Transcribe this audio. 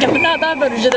جمعنا دابا رجال